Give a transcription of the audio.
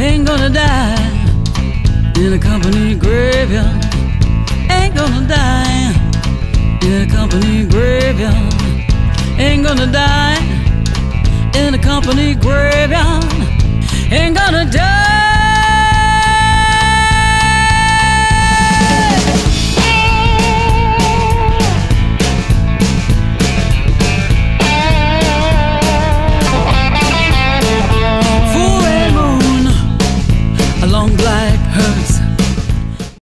Ain't gonna die in a company graveyard. Ain't gonna die in a company graveyard. Ain't gonna die in a company graveyard. Ain't gonna die. a long black